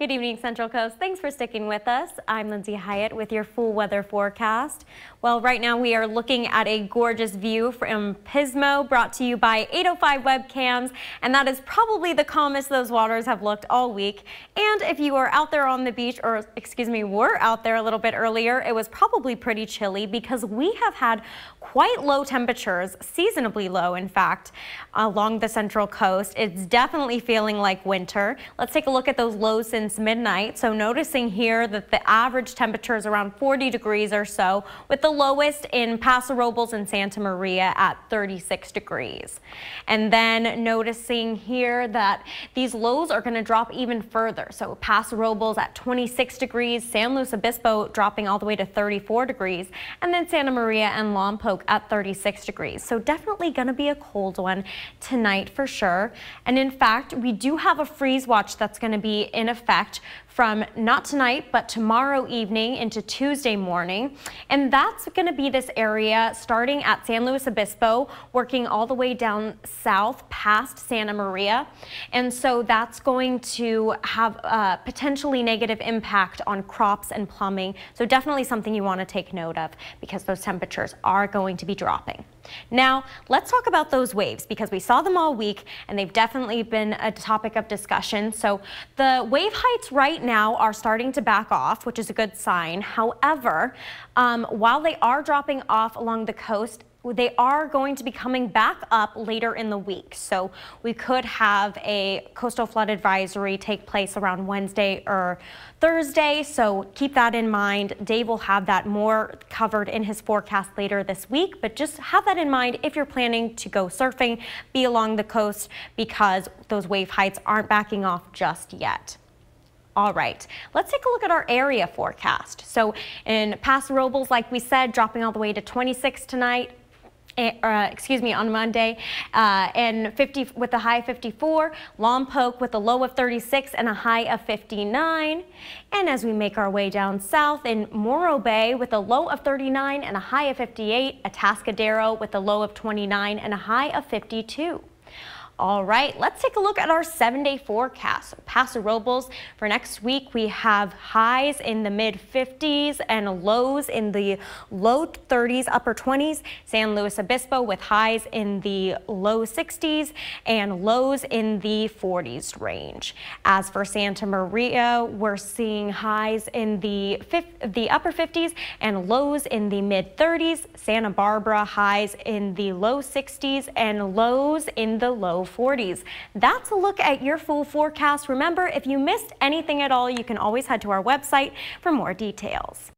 Good evening, Central Coast. Thanks for sticking with us. I'm Lindsay Hyatt with your full weather forecast. Well, right now we are looking at a gorgeous view from Pismo brought to you by 805 webcams, and that is probably the calmest those waters have looked all week. And if you are out there on the beach, or excuse me, were out there a little bit earlier, it was probably pretty chilly because we have had quite low temperatures, seasonably low, in fact, along the Central Coast. It's definitely feeling like winter. Let's take a look at those lows since since midnight. So noticing here that the average temperature is around 40 degrees or so, with the lowest in Paso Robles and Santa Maria at 36 degrees. And then noticing here that these lows are going to drop even further. So Paso Robles at 26 degrees, San Luis Obispo dropping all the way to 34 degrees, and then Santa Maria and Lompoc at 36 degrees. So definitely going to be a cold one tonight for sure. And in fact, we do have a freeze watch that's going to be in effect effect from not tonight, but tomorrow evening into Tuesday morning. And that's going to be this area starting at San Luis Obispo, working all the way down south past Santa Maria. And so that's going to have a potentially negative impact on crops and plumbing. So definitely something you want to take note of because those temperatures are going to be dropping. Now, let's talk about those waves because we saw them all week and they've definitely been a topic of discussion. So the wave heights right now are starting to back off, which is a good sign. However, um, while they are dropping off along the coast, they are going to be coming back up later in the week. So we could have a coastal flood advisory take place around Wednesday or Thursday. So keep that in mind. Dave will have that more covered in his forecast later this week, but just have that in mind if you're planning to go surfing, be along the coast because those wave heights aren't backing off just yet. All right, let's take a look at our area forecast. So in Paso Robles, like we said, dropping all the way to 26 tonight, uh, excuse me, on Monday, uh, and 50 with a high 54, Lompoc with a low of 36 and a high of 59. And as we make our way down south in Morro Bay with a low of 39 and a high of 58, Atascadero with a low of 29 and a high of 52. All right, let's take a look at our seven day forecast. Paso Robles for next week, we have highs in the mid 50s and lows in the low 30s, upper 20s. San Luis Obispo with highs in the low 60s and lows in the 40s range. As for Santa Maria, we're seeing highs in the, the upper 50s and lows in the mid 30s. Santa Barbara highs in the low 60s and lows in the low 40s. That's a look at your full forecast. Remember, if you missed anything at all, you can always head to our website for more details.